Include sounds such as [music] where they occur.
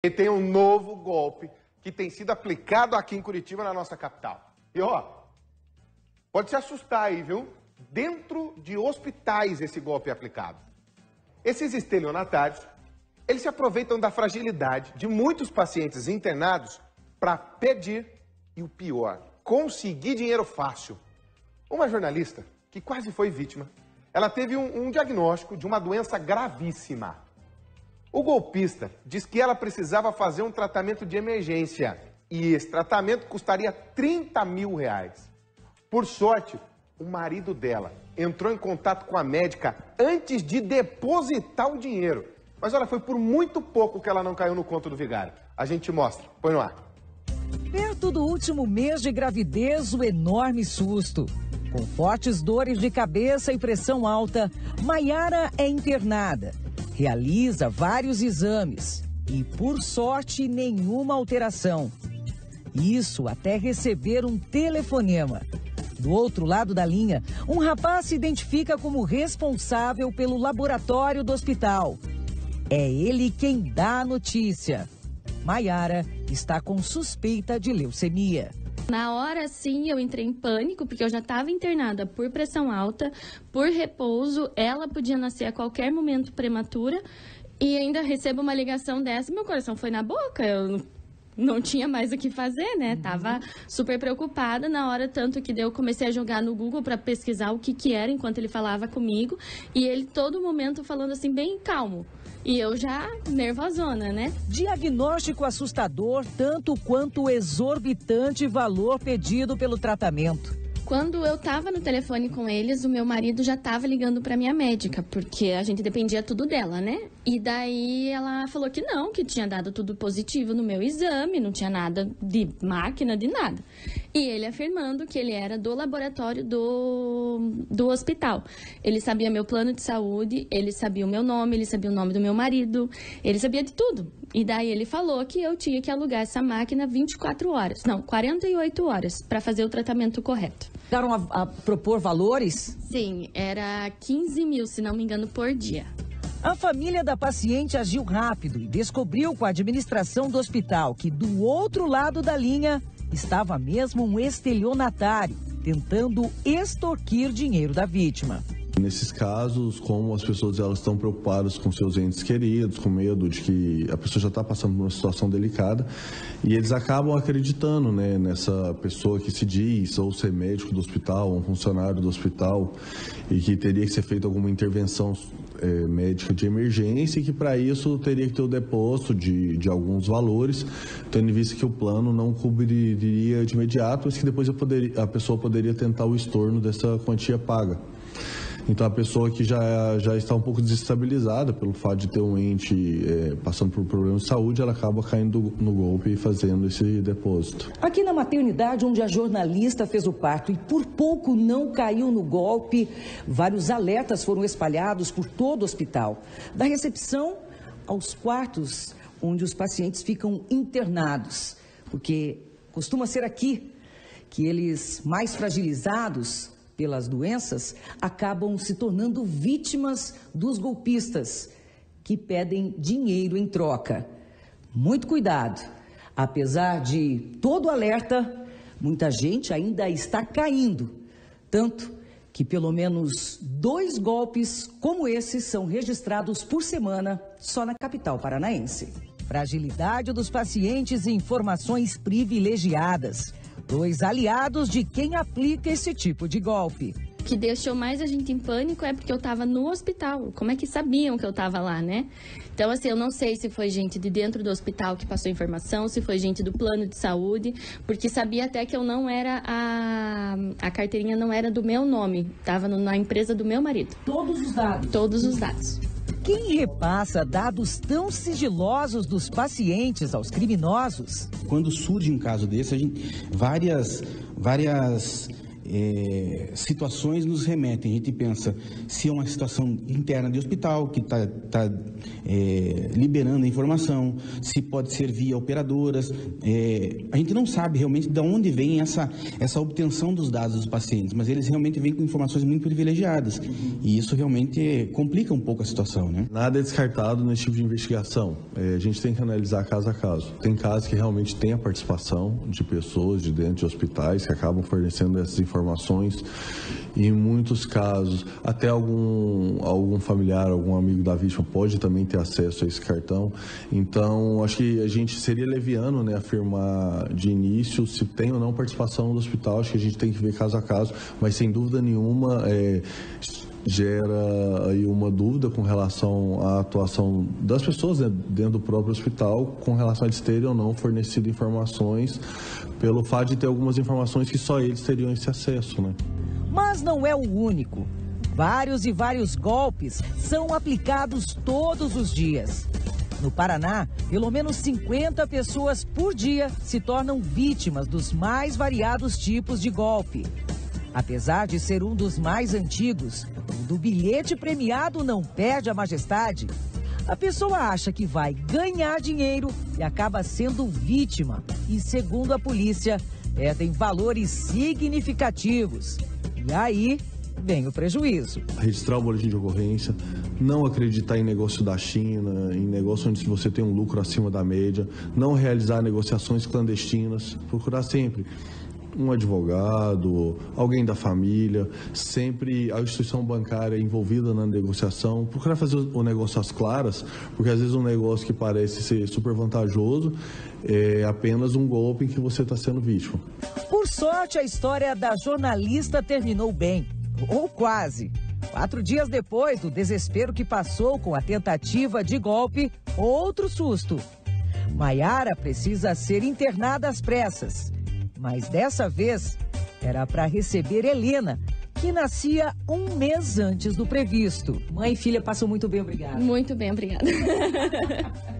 E tem um novo golpe que tem sido aplicado aqui em Curitiba, na nossa capital. E ó, pode se assustar aí, viu? Dentro de hospitais esse golpe é aplicado. Esses estelionatários, eles se aproveitam da fragilidade de muitos pacientes internados para pedir e o pior, conseguir dinheiro fácil. Uma jornalista que quase foi vítima, ela teve um, um diagnóstico de uma doença gravíssima o golpista diz que ela precisava fazer um tratamento de emergência e esse tratamento custaria 30 mil reais. Por sorte, o marido dela entrou em contato com a médica antes de depositar o dinheiro. Mas olha, foi por muito pouco que ela não caiu no conto do vigário. A gente mostra. Põe no ar. Perto do último mês de gravidez, o enorme susto. Com fortes dores de cabeça e pressão alta, Maiara é internada realiza vários exames e, por sorte, nenhuma alteração. Isso até receber um telefonema. Do outro lado da linha, um rapaz se identifica como responsável pelo laboratório do hospital. É ele quem dá a notícia. Maiara está com suspeita de leucemia. Na hora, sim, eu entrei em pânico, porque eu já estava internada por pressão alta, por repouso, ela podia nascer a qualquer momento prematura, e ainda recebo uma ligação dessa, meu coração foi na boca, eu não tinha mais o que fazer, né? Uhum. Tava super preocupada na hora, tanto que eu comecei a jogar no Google para pesquisar o que que era enquanto ele falava comigo, e ele todo momento falando assim, bem calmo. E eu já nervosona, né? Diagnóstico assustador, tanto quanto o exorbitante valor pedido pelo tratamento. Quando eu tava no telefone com eles, o meu marido já tava ligando para minha médica, porque a gente dependia tudo dela, né? E daí ela falou que não, que tinha dado tudo positivo no meu exame, não tinha nada de máquina, de nada. E ele afirmando que ele era do laboratório do, do hospital. Ele sabia meu plano de saúde, ele sabia o meu nome, ele sabia o nome do meu marido, ele sabia de tudo. E daí ele falou que eu tinha que alugar essa máquina 24 horas, não, 48 horas, para fazer o tratamento correto. Chegaram a, a propor valores? Sim, era 15 mil, se não me engano, por dia. A família da paciente agiu rápido e descobriu com a administração do hospital que do outro lado da linha estava mesmo um estelionatário tentando extorquir dinheiro da vítima. Nesses casos, como as pessoas elas estão preocupadas com seus entes queridos, com medo de que a pessoa já está passando por uma situação delicada, e eles acabam acreditando né, nessa pessoa que se diz ou ser médico do hospital, um funcionário do hospital, e que teria que ser feita alguma intervenção é, médica de emergência e que para isso teria que ter o depósito de, de alguns valores, tendo em vista que o plano não cobriria de imediato, mas que depois poderia, a pessoa poderia tentar o estorno dessa quantia paga. Então a pessoa que já, já está um pouco desestabilizada pelo fato de ter um ente é, passando por problemas de saúde, ela acaba caindo no golpe e fazendo esse depósito. Aqui na maternidade onde a jornalista fez o parto e por pouco não caiu no golpe, vários alertas foram espalhados por todo o hospital. Da recepção aos quartos onde os pacientes ficam internados, porque costuma ser aqui que eles mais fragilizados pelas doenças acabam se tornando vítimas dos golpistas que pedem dinheiro em troca. Muito cuidado. Apesar de todo alerta, muita gente ainda está caindo. Tanto que pelo menos dois golpes como esses são registrados por semana só na capital paranaense. Fragilidade dos pacientes e informações privilegiadas dois aliados de quem aplica esse tipo de golpe. O que deixou mais a gente em pânico é porque eu estava no hospital. Como é que sabiam que eu estava lá, né? Então, assim, eu não sei se foi gente de dentro do hospital que passou informação, se foi gente do plano de saúde, porque sabia até que eu não era a. A carteirinha não era do meu nome, estava na empresa do meu marido. Todos os dados? Todos os dados. Quem repassa dados tão sigilosos dos pacientes aos criminosos? Quando surge um caso desse, gente, várias, várias é, situações nos remetem. A gente pensa se é uma situação interna de hospital que está tá, é, liberando a informação, se pode ser via operadoras. É, a gente não sabe realmente de onde vem essa, essa obtenção dos dados dos pacientes, mas eles realmente vêm com informações muito privilegiadas. E isso realmente complica um pouco a situação. Né? Nada é descartado nesse tipo de investigação. É, a gente tem que analisar caso a caso. Tem casos que realmente tem a participação de pessoas de dentro de hospitais que acabam fornecendo essas informações. E em muitos casos, até algum, algum familiar, algum amigo da vítima pode também ter acesso a esse cartão. Então, acho que a gente seria leviano né, afirmar de início se tem ou não participação do hospital. Acho que a gente tem que ver caso a caso, mas sem dúvida nenhuma. É, gera aí uma dúvida com relação à atuação das pessoas né, dentro do próprio hospital, com relação a eles terem ou não fornecido informações, pelo fato de ter algumas informações que só eles teriam esse acesso, né? Mas não é o único. Vários e vários golpes são aplicados todos os dias. No Paraná, pelo menos 50 pessoas por dia se tornam vítimas dos mais variados tipos de golpe. Apesar de ser um dos mais antigos, do bilhete premiado não perde a majestade. A pessoa acha que vai ganhar dinheiro e acaba sendo vítima. E, segundo a polícia, pedem valores significativos. E aí vem o prejuízo. Registrar o boletim de ocorrência, não acreditar em negócio da China, em negócio onde você tem um lucro acima da média, não realizar negociações clandestinas, procurar sempre um advogado, alguém da família, sempre a instituição bancária envolvida na negociação, procurar fazer o negócio às claras, porque às vezes um negócio que parece ser super vantajoso é apenas um golpe em que você está sendo vítima. Por sorte, a história da jornalista terminou bem, ou quase. Quatro dias depois do desespero que passou com a tentativa de golpe, outro susto. Maiara precisa ser internada às pressas. Mas dessa vez era para receber Helena, que nascia um mês antes do previsto. Mãe e filha passam muito bem, obrigada. Muito bem, obrigada. [laughs]